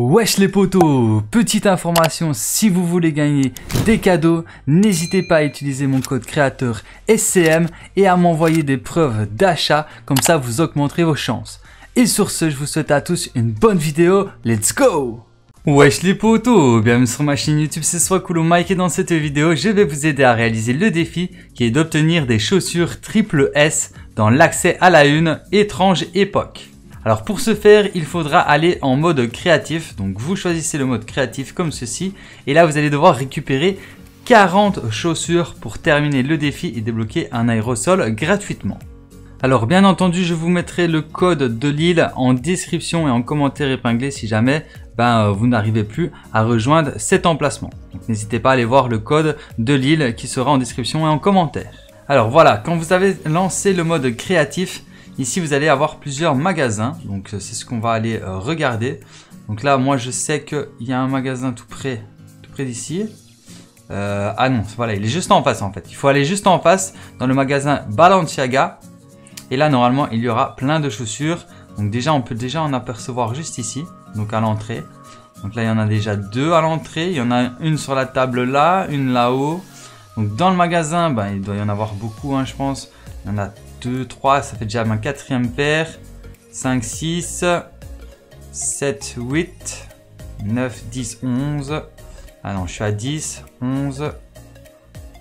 Wesh les potos Petite information, si vous voulez gagner des cadeaux, n'hésitez pas à utiliser mon code créateur SCM et à m'envoyer des preuves d'achat, comme ça vous augmenterez vos chances. Et sur ce, je vous souhaite à tous une bonne vidéo, let's go Wesh les potos Bienvenue sur ma chaîne YouTube, c'est Swakulu Mike et dans cette vidéo, je vais vous aider à réaliser le défi qui est d'obtenir des chaussures triple S dans l'accès à la une étrange époque. Alors pour ce faire, il faudra aller en mode créatif. Donc vous choisissez le mode créatif comme ceci. Et là, vous allez devoir récupérer 40 chaussures pour terminer le défi et débloquer un aérosol gratuitement. Alors bien entendu, je vous mettrai le code de l'île en description et en commentaire épinglé si jamais ben, euh, vous n'arrivez plus à rejoindre cet emplacement. N'hésitez pas à aller voir le code de l'île qui sera en description et en commentaire. Alors voilà, quand vous avez lancé le mode créatif, Ici, vous allez avoir plusieurs magasins. Donc, euh, c'est ce qu'on va aller euh, regarder. Donc là, moi, je sais qu'il y a un magasin tout près, tout près d'ici. Euh, ah non, voilà, il est juste en face en fait. Il faut aller juste en face dans le magasin Balenciaga. Et là, normalement, il y aura plein de chaussures. Donc déjà, on peut déjà en apercevoir juste ici, donc à l'entrée. Donc là, il y en a déjà deux à l'entrée. Il y en a une sur la table là, une là-haut. Donc dans le magasin, ben, il doit y en avoir beaucoup, hein, je pense. Il y en a 2, 3, ça fait déjà ma quatrième paire. 5, 6, 7, 8, 9, 10, 11. Ah non, je suis à 10, 11,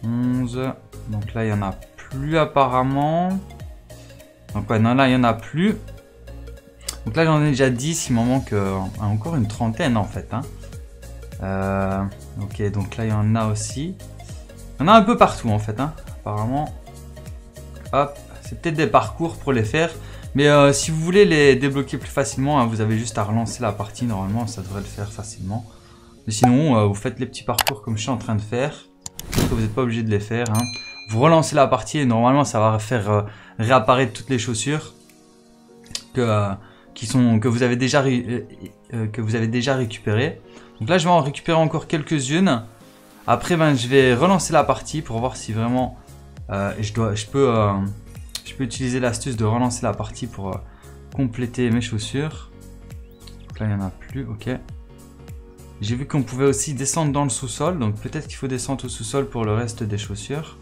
11. Donc là, il n'y en a plus apparemment. Donc ouais, non, là, il n'y en a plus. Donc là, j'en ai déjà 10. Il m'en manque euh, encore une trentaine en fait. Hein. Euh, ok, donc là, il y en a aussi. Il y en a un peu partout en fait. Hein, apparemment. Hop. C'est peut-être des parcours pour les faire. Mais euh, si vous voulez les débloquer plus facilement, hein, vous avez juste à relancer la partie. Normalement, ça devrait le faire facilement. Mais sinon, euh, vous faites les petits parcours comme je suis en train de faire. Vous n'êtes pas obligé de les faire. Hein. Vous relancez la partie et normalement, ça va faire euh, réapparaître toutes les chaussures que, qui sont, que, vous avez déjà que vous avez déjà récupérées. Donc là, je vais en récupérer encore quelques-unes. Après, ben, je vais relancer la partie pour voir si vraiment je, dois, je peux je peux utiliser l'astuce de relancer la partie pour euh, compléter mes chaussures. Donc là, il n'y en a plus, ok. J'ai vu qu'on pouvait aussi descendre dans le sous-sol, donc peut-être qu'il faut descendre au sous-sol pour le reste des chaussures.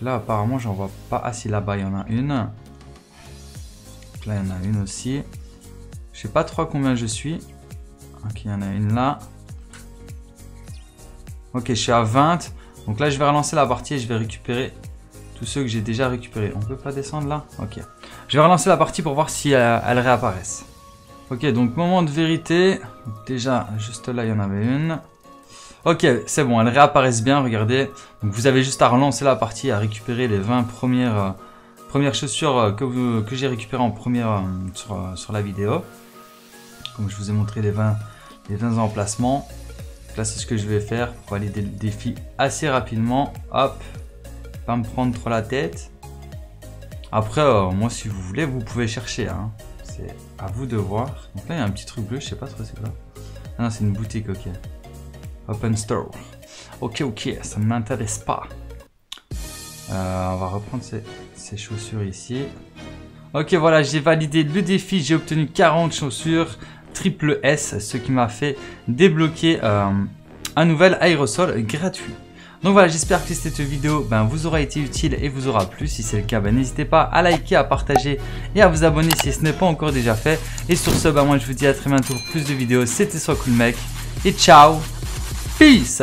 là, apparemment, j'en vois pas. Ah si, là-bas, il y en a une. là, il y en a une aussi. Je sais pas trop combien je suis. Ok, il y en a une là. Ok, je suis à 20. Donc là, je vais relancer la partie et je vais récupérer tous ceux que j'ai déjà récupérés. On peut pas descendre là? Ok. Je vais relancer la partie pour voir si euh, elles réapparaissent. Ok, donc moment de vérité. Déjà, juste là, il y en avait une. Ok, c'est bon, elles réapparaissent bien, regardez. Donc vous avez juste à relancer la partie, à récupérer les 20 premières, euh, premières chaussures euh, que, que j'ai récupérées en première sur, sur, la vidéo. Comme je vous ai montré les 20, les 20 emplacements. là, c'est ce que je vais faire pour valider le défi assez rapidement. Hop, pas me prendre trop la tête. Après, euh, moi, si vous voulez, vous pouvez chercher. Hein. C'est à vous de voir. Donc là, il y a un petit truc bleu, je sais pas trop c'est quoi. Ah non, c'est une boutique, ok. Open Store. Ok, ok, ça ne m'intéresse pas. Euh, on va reprendre ces, chaussures ici. Ok, voilà, j'ai validé le défi. J'ai obtenu 40 chaussures triple S, ce qui m'a fait débloquer euh, un nouvel aérosol gratuit. Donc voilà, j'espère que cette vidéo vous aura été utile et vous aura plu. Si c'est le cas, n'hésitez pas à liker, à partager et à vous abonner si ce n'est pas encore déjà fait. Et sur ce, ben, moi je vous dis à très bientôt pour plus de vidéos. C'était soit cool mec et ciao, peace